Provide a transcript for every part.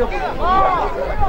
뛰어보세요.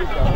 Africa.